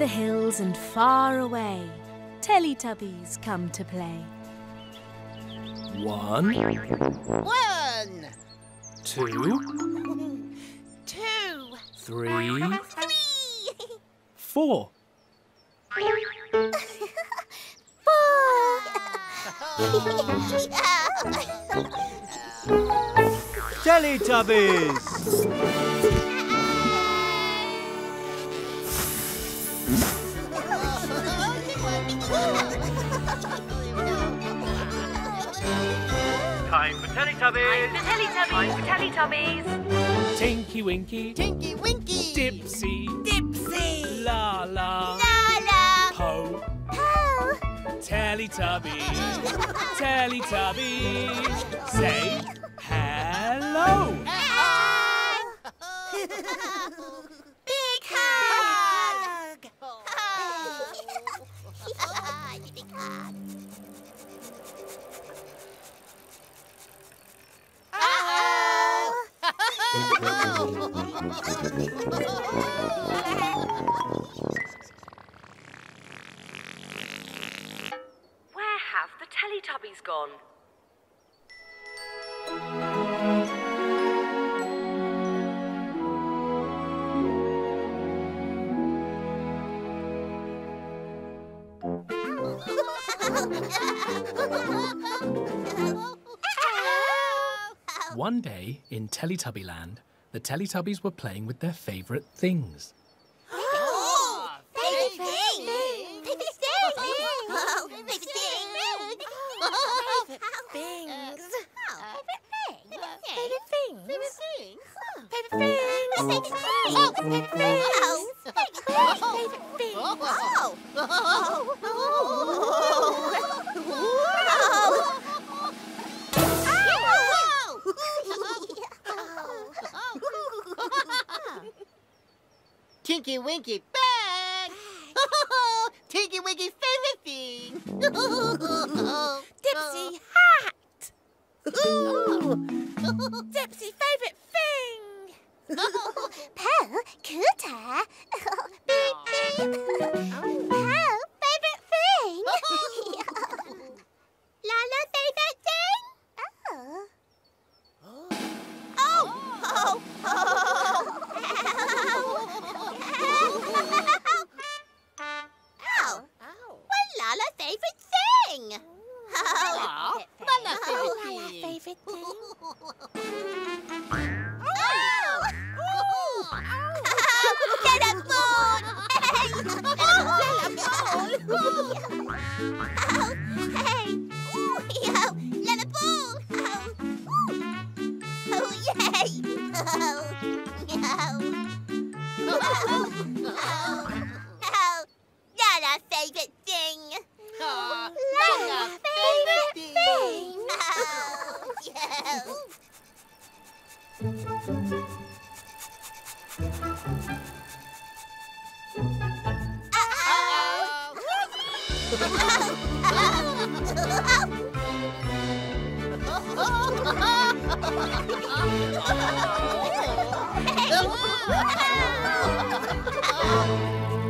the hills and far away, Teletubbies come to play. One, One, two, two, three, three, four. Teletubbies! For Teletubbies! Teletubbies, Teletubbies. Tinky Winky, Tinky Winky, Dipsy, Dipsy, La La, Laa-Laa, Po, Po, Teletubbies, Teletubbies. Say hello. Big hug! Big hug! Where have the Teletubbies gone? One day in Teletubbyland, the Teletubbies were playing with their favourite things. Oh! Oh, things. Things. Things. Things. Things. Oh, things. Things. Oh. Tinky Winky bag! Tinky Winky's favorite thing! Dipsy hat! Dipsy favorite thing! Po scooter! beep beep! Oh. Tinky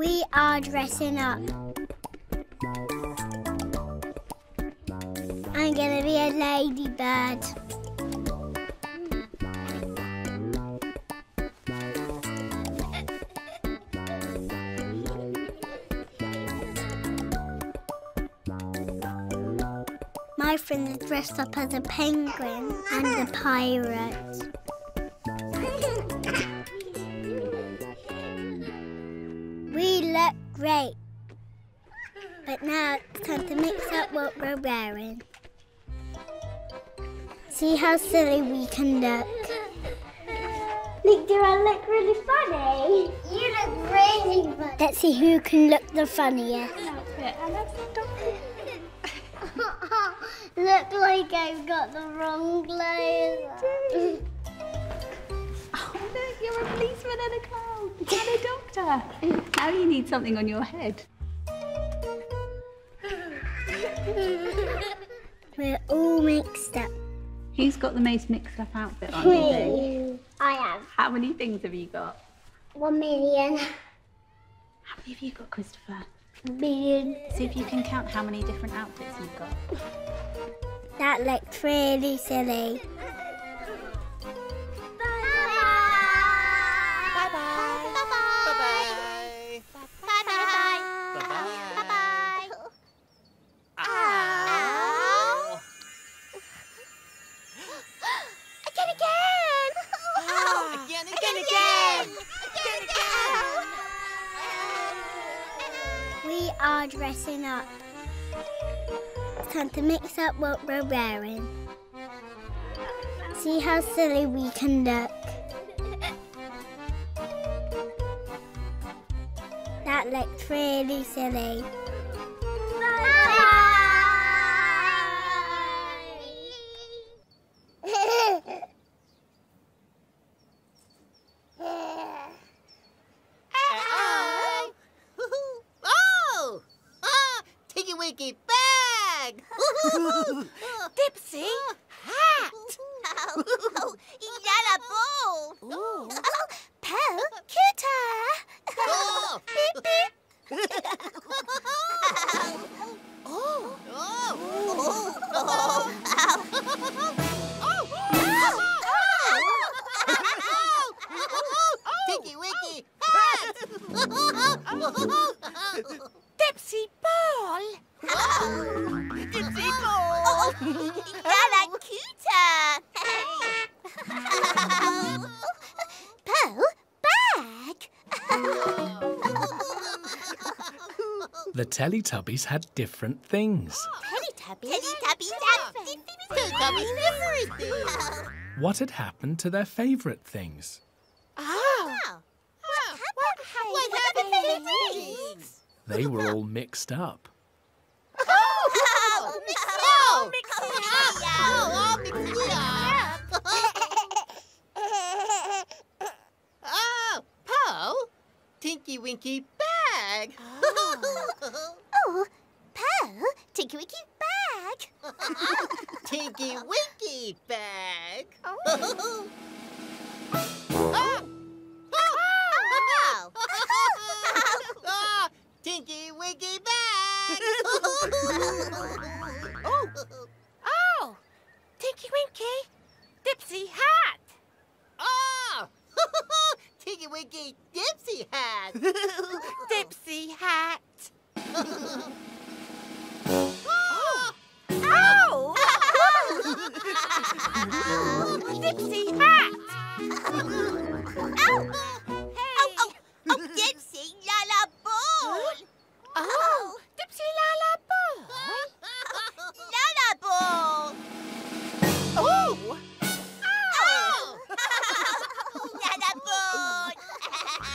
We are dressing up. I'm gonna be a ladybird. My friend is dressed up as a penguin and a pirate. How silly we can look. Nick, do I look really funny? You look really funny. Let's see who can look the funniest. look like I've got the wrong clothes. Oh, look, you're a policeman and a clown and a doctor. Now you need something on your head. We're all mixed up. Who's got the most mixed up outfit on? Me. I have How many things have you got? one million. How many have you got, Christopher? Million. See if you can count how many different outfits you've got. That looked really silly. Time to mix up what we're wearing. See how silly we can look. That looked really silly. Dipsy hat. Oh, oh, oh, oh. The Teletubbies had different things. Teletubbies. Teletubbies. Teletubbies. everything. What had happened to their favourite things? Oh. What, what happened to the things? They were all mixed up. Oh, oh mix it up. Mix it up. Oh, mix it up. Oh, Po, Tinky Winky bag. Oh, Pearl, Tinky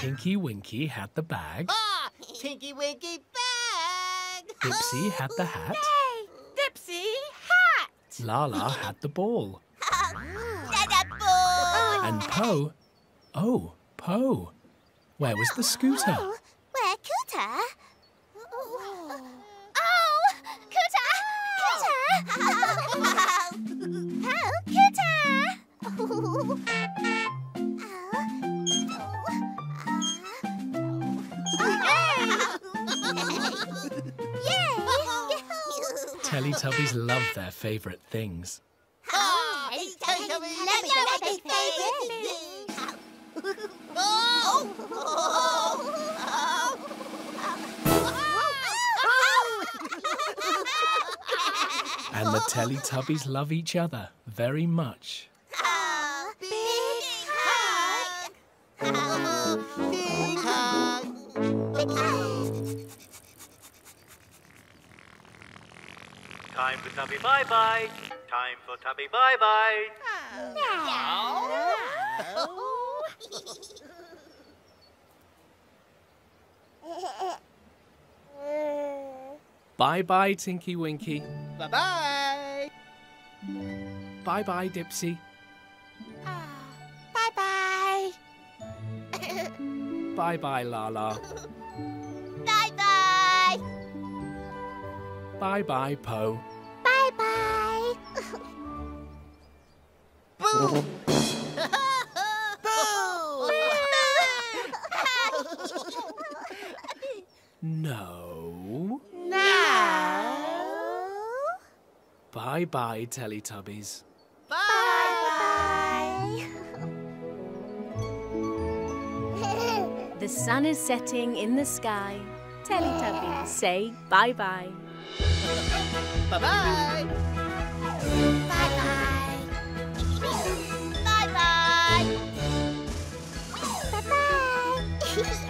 Tinky Winky had the bag. ah, Tinky Winky bag. Dipsy had the hat. Hey, Dipsy hat. Laa-Laa had the ball. Ball. And Po. Oh, Po. Where was the scooter? Teletubbies love their favourite things. And the Teletubbies love each other very much. Time for Tubby Bye Bye. Time for Tubby Bye Bye. Bye bye, Tinky Winky. Bye-bye. Bye bye, Dipsy. Bye-bye. Bye bye, Laa-Laa. Bye-bye. Bye bye, Po. Bye-bye. Boo! No. No. Bye bye, Teletubbies. Bye-bye. The sun is setting in the sky. Teletubbies say bye bye. Bye-bye. She's